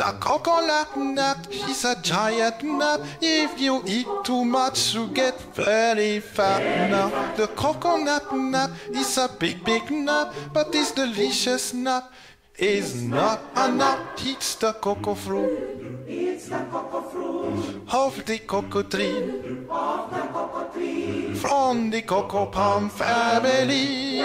The coconut nut is a giant nut. If you eat too much, you get very fat. Now, the coconut nut is a big, big nut, but this delicious nut is not a nut. It's the cocoa fruit. It's the cocoa fruit of the cocoa tree. of the cocoa tree. From the cocoa palm family.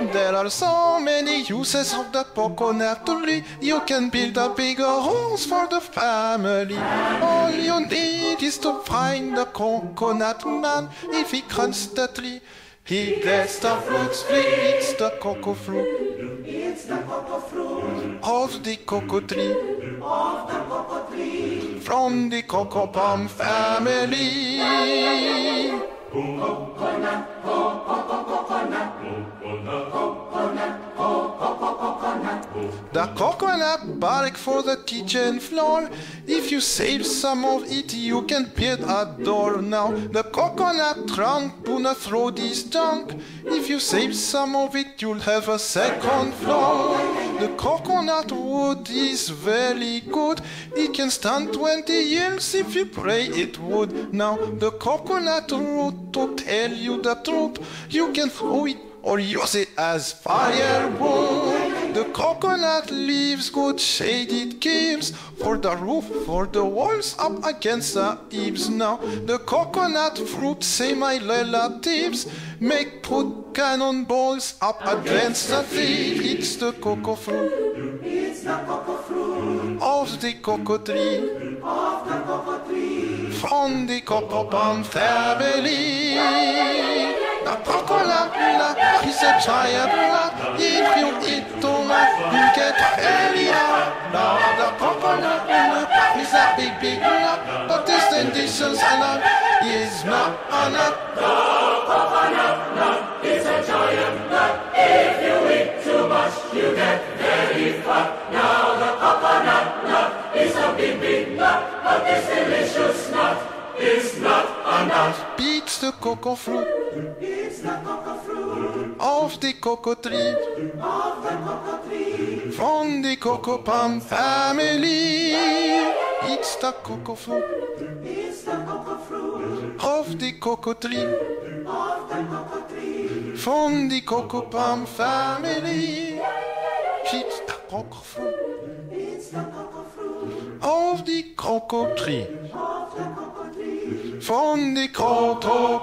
There are so many uses of the coconut tree. You can build a bigger house for the family. All you need is to find the coconut man. If he cuts the tree, he gets the fruits. It's the cocoa fruit It's the cocoa fruit of the cocoa tree. of the cocoa tree. From the cocoa palm family. The coconut bark for the kitchen floor. If you save some of it, you can build a door. Now the coconut trunk do not throw this junk. If you save some of it, you'll have a second floor. The coconut wood is very good. It can stand 20 years if you pray it would. Now the coconut root to tell you the truth, you can throw it or use it as firewood. The coconut leaves good shaded gives for the roof, for the walls, up against the eaves. Now the coconut fruit, say my relatives, make put cannonballs up against the tree. It's the cocoa fruit It's the cocoa fruit of the cocoa tree of the cocoa tree. from the cocoa palm family. The coconut is nut. If you eat too much, you get hot. Now the coconut is a big, big but this nut is not a nut. It's a giant nut. If you eat too much, you get very fat. Now the coconut nut is a big, big nut, but this delicious nut is not a nut. Beats the cocoa fruit It's the cocoa fruit of the cocoa tree of the cocoa tree. from the cocoa palm family. It's the cocoa fruit It's the cocoa fruit of the cocoa tree. of the cocoa tree. From the cocoa palm family, it's the cocoa fruit It's the cocoa fruit of the cocoa tree. Of the cocoa